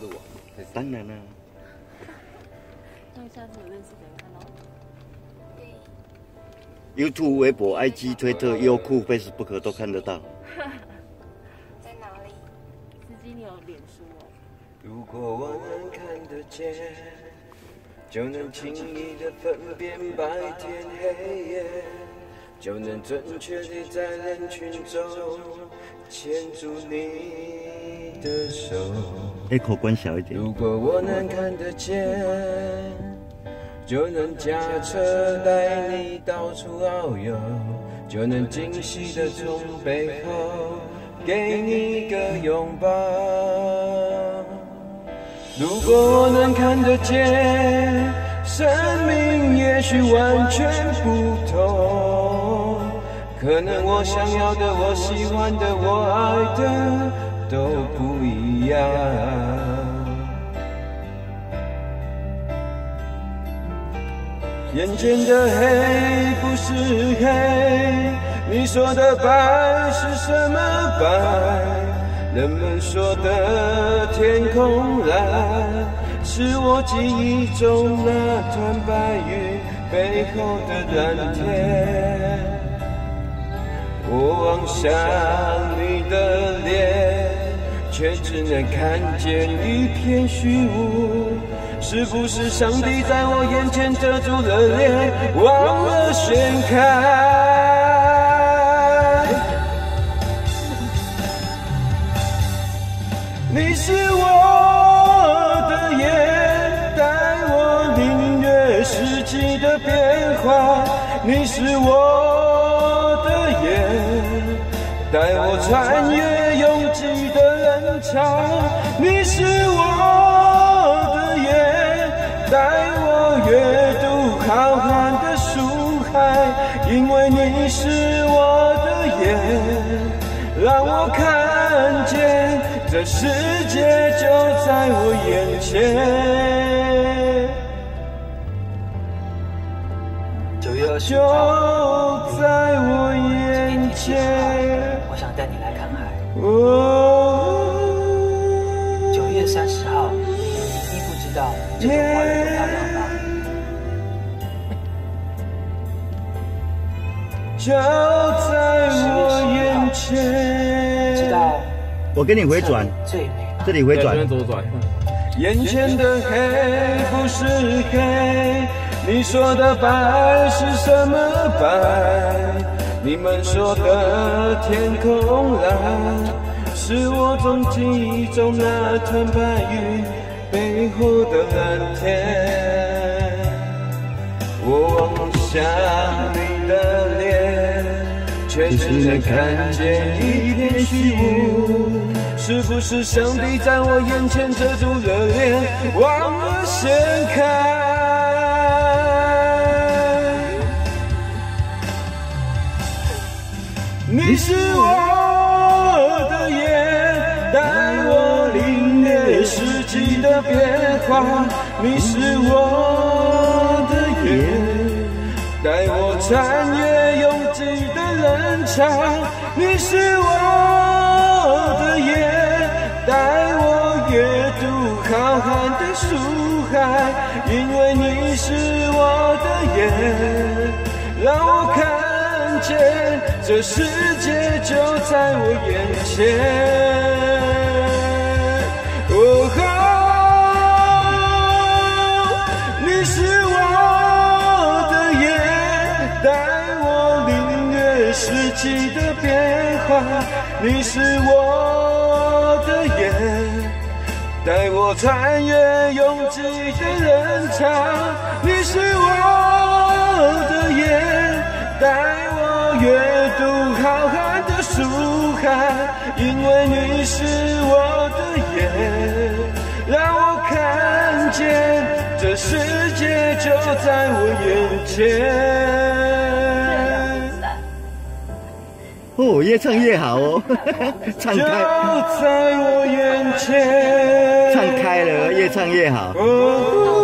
录啊？当然了。那下次有认识的人看到。YouTube、微博、IG、推特、优酷、Facebook 都看得到。在哪里？司机，你有脸书哦？如果我能看得见，就能轻易的分辨白天黑夜，就能准确地在人群中牵住你的手。echo 关小一点。如果我能看得见，就能驾车带你到处遨游，就能惊喜的从背后给你一个拥抱。如果我能看得见，生命也许完全不同，可能我想要的、我喜欢的、我爱的都不一样。眼前的黑不是黑，你说的白是什么白？人们说的天空蓝，是我记忆中那团白云背后的蓝天。我望向你的脸，却只能看见一片虚无。是不是上帝在我眼前遮住了脸，忘了掀开？你是我的眼，带我领略四季的变化。你是我的眼，带我穿越的人潮。你是我的眼，带我阅读浩瀚的书海。因为你是我的眼，让我看见这世界就在我眼前。九月二十就，在我眼前。我想带你来看海。哦，三十号，你不知道这朵花有多漂亮吧？就在我眼前。知道我给你回转，最美吗？这里回转这边。左转。眼前的黑不是黑，你说的白是什么白？你们说的天空蓝，是我从记忆中那团白云背后的蓝天。我望向你的脸，却只能看见一片虚无。是不是上帝在我眼前遮住了脸，忘了掀开？你是四季的变化。你是我的眼，带我穿越拥挤的人潮。你是我的眼，带我阅读浩瀚的书海。因为你是我的眼，让我看见这世界就在我眼前。的变化。你是我的眼。带我穿越拥挤的人潮，你是我的眼，带我阅读浩瀚的书海，因为你是我的眼，让我看见这世界就在我眼前。哦，越唱越好哦，唱就开，在我眼前，唱开了，越唱越好。哦